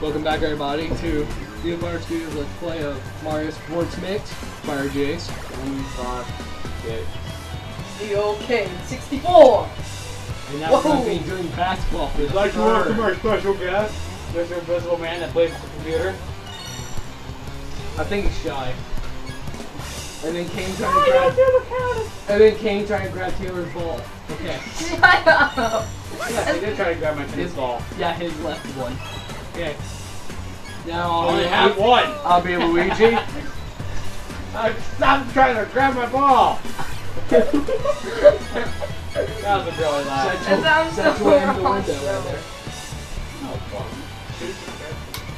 Welcome back, everybody, to the Empire Studios Let's Play of Mario Sports Mix. FireJace. One, five, six. The old King 64! And now we're going to be doing basketball for Would the like to welcome our special guest, Mr. Invisible Man that plays with the computer? I think he's shy. And then Kane trying to grab. And then Kane trying to grab Taylor's ball. Okay. Shut up! Yes, he did try to grab my tennis ball. Yeah, his left one. Okay. Now I I'll only have one. I'll be Luigi. I stopped trying to grab my ball. that was a really loud. Central, sounds so central in the window so- right there.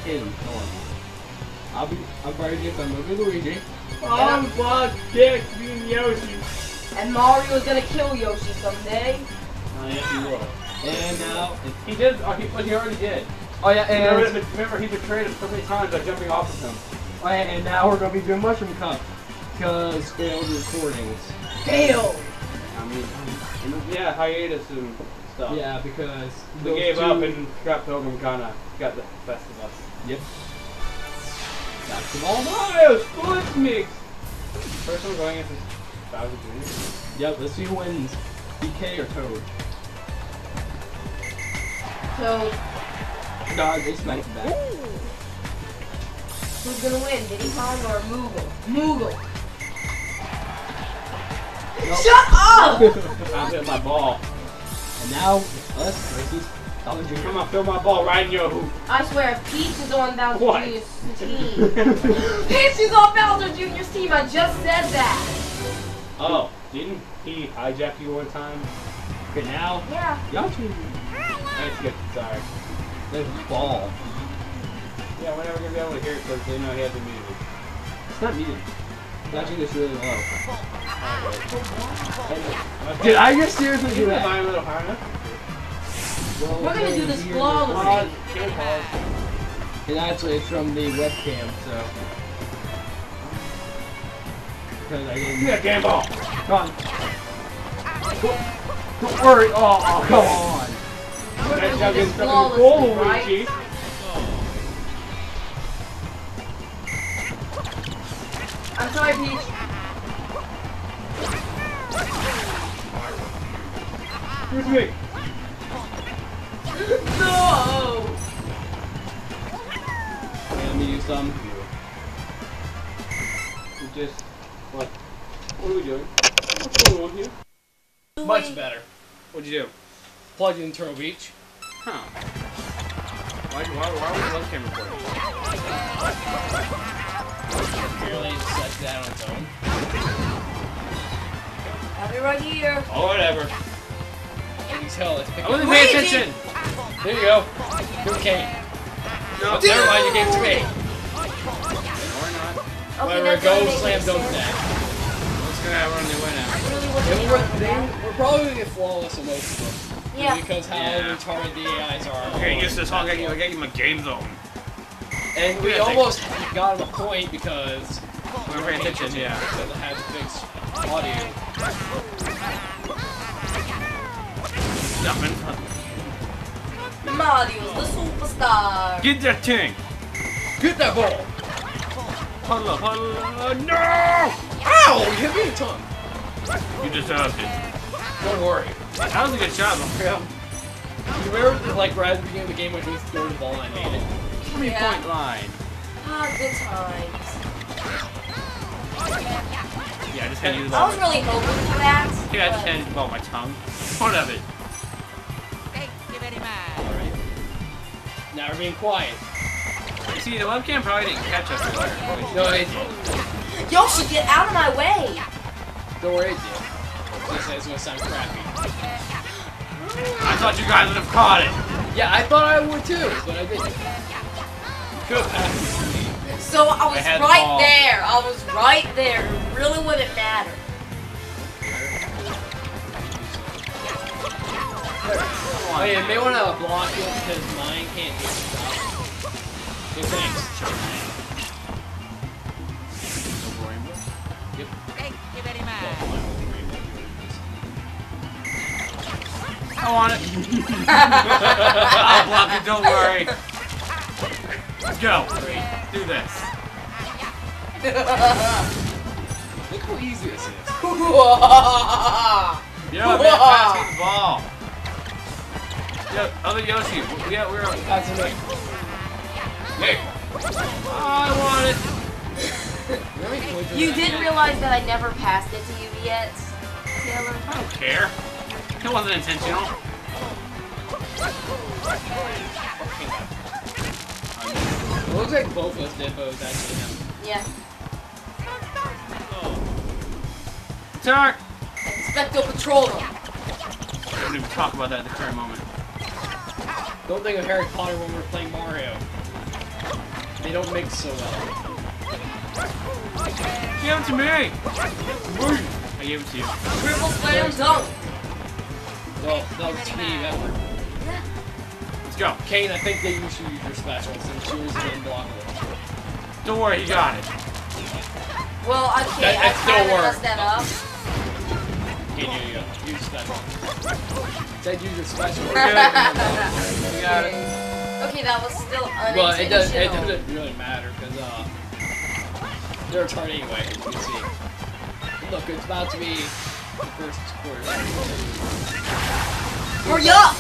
Hidden. Come on. I'll be. I'm FireJace. I'm gonna be Luigi. Oh. I'm Bug Dick being Yoshi. And Mario's gonna kill Yoshi someday. Oh, yes, he will. And now. He did, oh, he, but he already did. Oh yeah, and remember he betrayed us so many times by jumping off of him. oh, yeah, and now we're gonna be doing Mushroom Cup because failed recordings. Fail! I mean, yeah, hiatus and stuff. Yeah, because We those gave two- up and Scott Pilgrim kinda got the best of us. Yep. Basketball. Mario Sports Mix! First one going into Bowser Jr. Yep. Let's see who wins. DK or Toad. So, Dog, smacked it back. who's gonna win? Diddy Kong or Moogle? Moogle! Nope. Shut up! I'm hit my ball. And now us versus Bowser Jr. Come on, fill my ball right in your hoop. I swear, Peach is on Bowser What? Jr.'s team. Peach is on Bowser Jr.'s team, I just said that! oh, didn't he hijack you one time? Okay, now Yeah. Yoshi. That's good, sorry. There's ball. Yeah, we're never gonna be able to hear it because they know he has the music. It's not muted. It's actually just really low. Okay. Did I just seriously You do that? buy a little high. Well, We're gonna do this here- flawlessly. Pause, can't. And actually, it's from the webcam, so. Because I Give didn't. me that ball. Come on. Don't worry. Oh, oh, come on. I'm sorry, Peach. Here's me. No! Okay, let me use some. We just what? What are we doing? What's going on here? Much better. What'd you do? Plugged in Turtle Beach. Huh? Why? Why? Why was the webcam recording? Apparently, it sets that on its own. Have it right here. Oh, whatever. You can tell it's picking I wasn't paying attention. There you go. Who came? No, Oh, never mind, you gave it to me. Or not. Okay, Whatever, go gonna make slam dunk that. What's gonna happen when they win I really wasn't were, able to they that. were probably gonna get flawless in most of them. Yeah. Because how Yeah. retarded the AIs are. Okay, use this. I'll get you. I'll get you my game zone. And we Yeah, they- almost got him a point because We were paying attention. Yeah. because it had fixed audio. Jumping. Mario's the superstar. Get that thing. Get that ball! Huddle up, huddle up. No! Ow! You hit me in the tongue. You deserved it. Don't worry. That was a good shot, Mario. You remember, like, right at the beginning of the game when he was throwing the ball and I made it? Three Yeah. point line. Ah, good times. Yeah, I just had to use the I was really hoping for that. Yeah, I just but- had to use the ball with my tongue. What of it? Alright. Now we're being quiet. You see, the webcam probably didn't catch us earlier. No, it did. Yoshi, get out of my way! Don't worry, it did. This is gonna sound crappy. I thought you guys would have caught it. Yeah, I thought I would too, but I didn't. Could have passed. So I was had the right ball. there. I was right there. It really wouldn't matter. Oh yeah, may want to block it because mine can't get stopped. Good thanks. Yep. I want it. I'll block it, don't worry. Let's go. Do this. Look how easy this is. Yo, man, pass me the ball. Yo, other Yoshi. Yeah, we're. That's me. Hey. I want it. You did realize that I never passed it to you yet, Taylor? I don't care. It wasn't intentional. It looks like both of us did, but it was actually him. Yeah. Attack! Expecto Patronum. I don't even talk about that at the current moment. Don't think of Harry Potter when we're playing Mario. They don't mix so well. Give it to me! I gave it to you. Triple Slam Dunk. Well, that was team effort. Let's go. Kane, I think that you should use your special since yours is unblockable. Don't worry, you got it. Well, I can't. That- that I still kinda works. messed that up. Kane, you go. Use special. Said use your special. Good. We got it. Okay, that was still unintentional. Well, it, does, it doesn't really matter because uh, they're a turn anyway, as you can see. Look, it's about to be first quarter. Hurry up!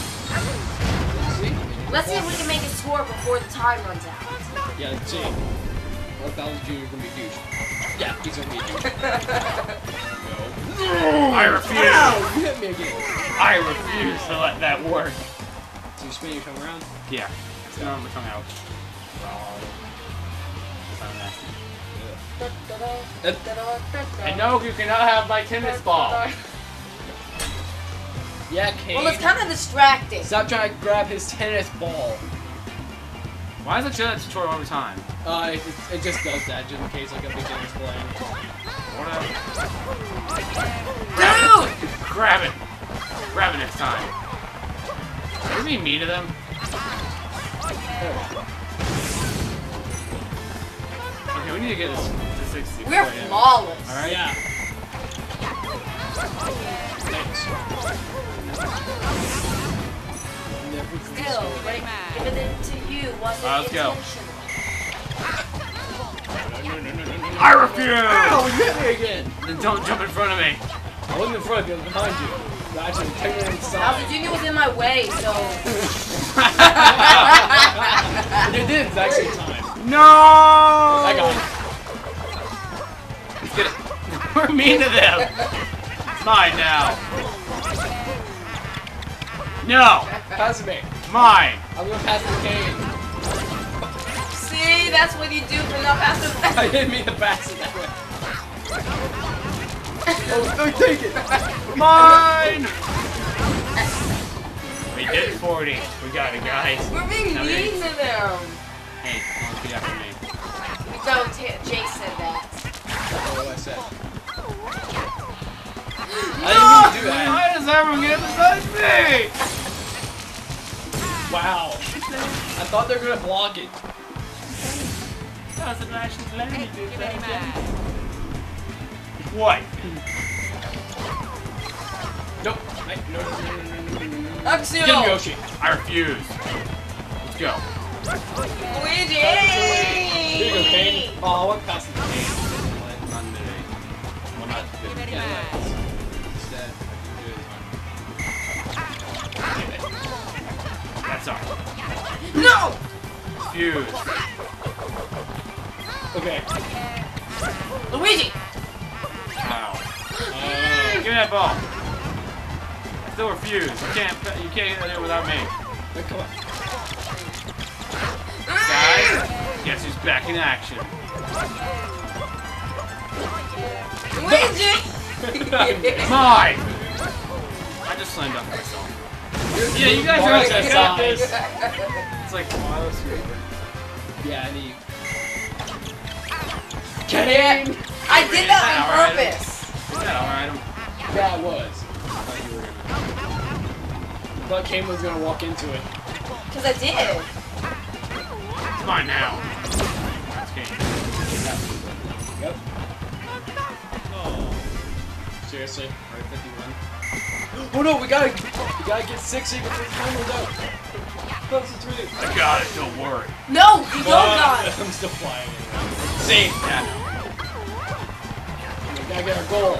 Let's see if we can make a score before the time runs out. Yeah, let's see. What Bowser Jr. is gonna be a douche? Yeah, he's gonna be a douche. no. I refuse. Ow! You hit me again. I refuse to let that work. So you spin your tongue around? Yeah. It's not my tongue out. Sound nasty. I know you cannot have my tennis ball. Yeah, Kane. Well, it's kind of distracting. Stop trying to grab his tennis ball. Why does it show that tutorial every time? Uh, it, it just does that just in case like a beginner's playing. Whatever. Dude! Grab it. Grab it next time. Are you being mean to them? Okay, we need to get this to 60. We're before I flawless. Alright? Yeah. Still, right, giving it to you wasn't Alright, let's go. I refuse! Ow, you hit me again! Then don't jump in front of me. I wasn't in front of you, I was behind you. You actually technically Bowser inside. Jr. was in my way, so... you did, it's actually time. No! I got it. Let's get it. We're mean to them. It's mine now. No! Pass it me. Mine! I'm gonna pass the Kane. See, that's what you do for not I didn't mean to pass it that way. oh, no, take it! Mine! We did 40. We got it, guys. We're being Now we- mean to them. Hey, don't be after me. No, Ta- Jay said that. That's what I said. I didn't mean to do that. Why does everyone get inside me? Wow. I thought they were gonna block it. What? Nope. No, Axio! Get him, Yoshi. I refuse. Let's go. Luigi! Oh, what passing? One minute. One. That's all. No! Fuse. Okay. Luigi! Ow. Uh, Give me that ball. I still refuse. You can't. You can't get there without me, wait, come on. guys. Guess who's back in action? Luigi! Mine. I just slammed up myself. Yeah, you guys are Mario's okay. size. got this. It's like Milo Scraper. Yeah, I need. Yeah, I did that on Alright. purpose. Is that alright? Yeah, it was. I thought Kane was gonna walk into it. Because I did. It's mine now. That's game. Yep. Oh. Seriously? Alright, 51. Oh no, we gotta, we gotta get 60 before the time runs out. Concentrate. I got it. Don't worry. No, you don't got it. I'm still flying. Anyway. Safe. Yeah. We gotta get our goal.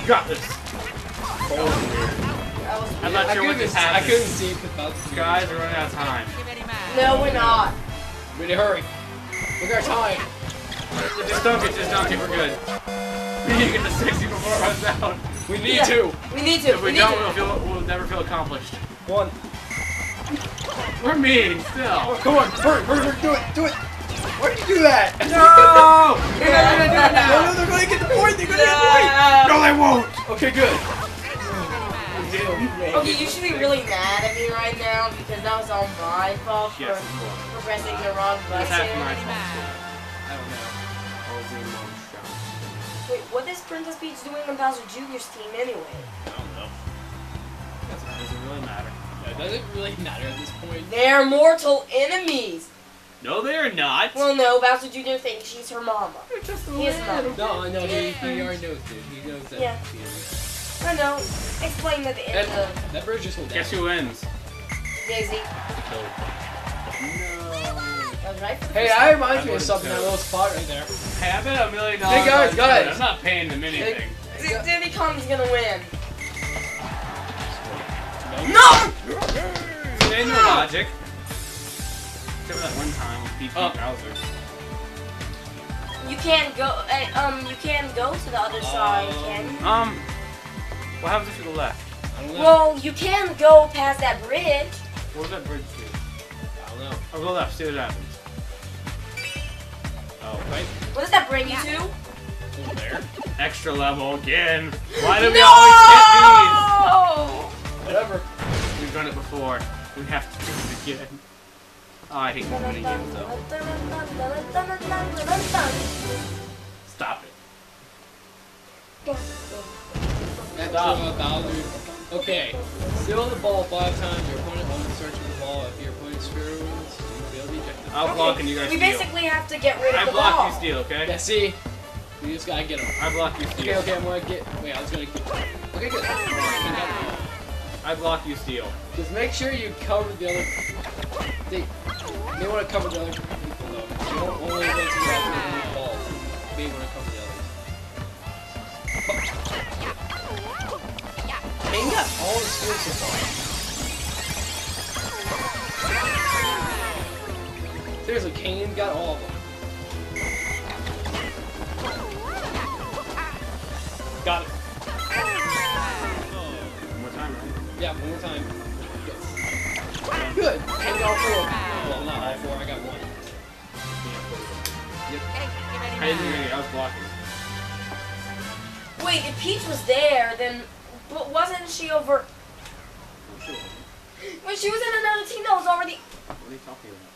You got this. That was I'm not I sure what couldn't, just I couldn't see if it bounced. Guys, we're running out of time. No, we're not. Really hurry. Look at our time. Just dunk it. Just dunk it. We're good. We need to get to 60 before it runs out. We need Yeah. to. We need to. If we need don't, we'll, feel, we'll never feel accomplished. One. We're mean still. Oh, come on. Hurry, hurry, hurry. Do it. Do it. Why did you do that? No! You're not gonna do it No, no, they're gonna get the point. They're gonna get the point. No, they won't! Okay, good. Okay, you should be really mad at me right now because that was all my fault for, Yes, for pressing the wrong It's button. Wait, what is Princess Peach doing on Bowser Jr.'s team anyway? I don't know. Doesn't, doesn't really matter. Yeah, does it really matter at this point? They're mortal enemies. No, they're not! Well, no, Bowser Jr. thinks she's her mama. just He is mama. No, I know. He, he already knows, dude. He knows that. Yeah. he is. I know. Explain at the end And of that bridge just went down. Guess who wins? Daisy. No. That was right. Hey, first that time. reminds I me of something. two. That little spot right there. Hey, I bet a million dollars. Hey, guys, guys. it. I'm not paying them anything. D- Diddy Kong's gonna win. No. No! They know logic. Except for that one time with BP Oh. Bowser. You can't go. Uh, um, you can't go to the other side, can you? Um, what happens if you go left? I don't know. Well, you can go past that bridge. What does that bridge do? I don't know. I'll go left, see what happens. Oh, right What does that bring you to? over there. Extra level again. Why do we always no! Whatever. get these? We've done it before. We have to do it again. Oh, I hate these mini games though. Stop it. Extra Bowser. Okay. Steal the ball five times. Your opponent won't search for the ball. If your opponent screws, you fail the objective. I'll block and you guys We steal. basically have to get rid of I the block you steal, okay? Yeah, see? We just gotta get him. I block you steal. Okay, okay, I'm gonna get. Wait, I was gonna get. Okay, good. I block you steal. Just make sure you cover the other. They, they want to cover the other people though. You don't only go to the other ball. They want to cover the others. Kane got all the skills so far. Seriously, Kane got all of them. Got it. One more time, right? Yeah, one more time. Yes. Good. Kane got all four. Well, not all four. I got one. I didn't hear you. I was blocking. Wait, if Peach was there, then but wasn't she over? When she was in another team that was already. What are you talking about?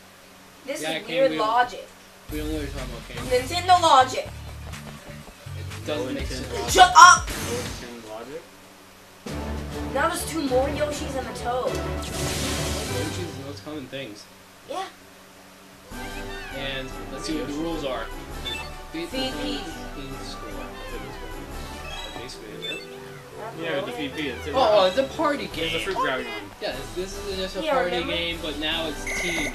This Yeah, is can't weird move. logic. We don't know what you're talking about, Kane. Nintendo logic. It doesn't make sense. Nintendo. Shut up! Nintendo logic? Now there's two more Yoshis and a Toad. Yoshi's the most common things. Yeah. And let's see what the rules are. Beat Beat the team score. Basically it. Yeah, the VP. It's Oh, oh, it's a party game. It's game. a fruit grabbing one. Yeah, this is just a Yeah, party remember? game, but now it's teams.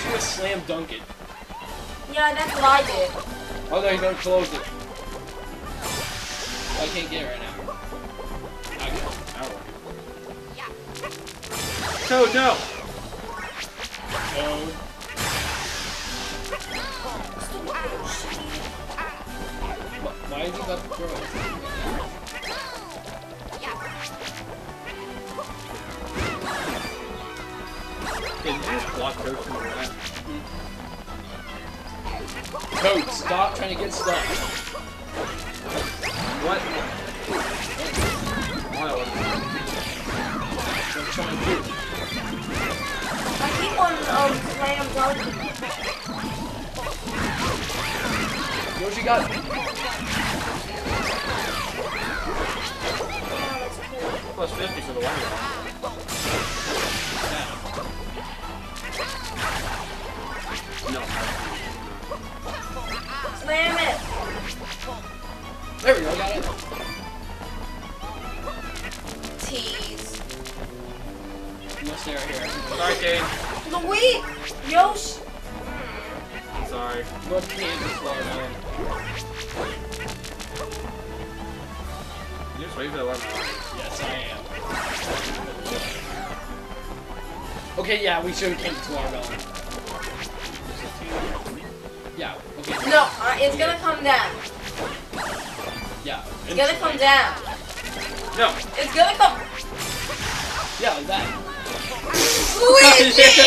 Maybe we should just slam dunk it. Yeah, that's what I did. Oh no, he's gonna close it. I can't get it right now. I got it. Ow. Toad, no! Toad. Wh- Why is he about to throw Did you just block Toad from the left? Toad, stop trying to get stuck. What? So I'm trying to. I keep on um dunking. Yoshi got it. Yeah, that's cool. Plus 50 for the one No. Slam it. There we go, got it. Tease. Almost there here. Sorry, Kane. Louis! Yosh! Sorry. What Kansas watermelon? You just wait for the one. Yes, I am. Okay, yeah, we should have came to watermelon. Yeah, okay. No, uh, it's gonna come down. Yeah. It's gonna come down. No. It's gonna come. Yeah, like that. Louis!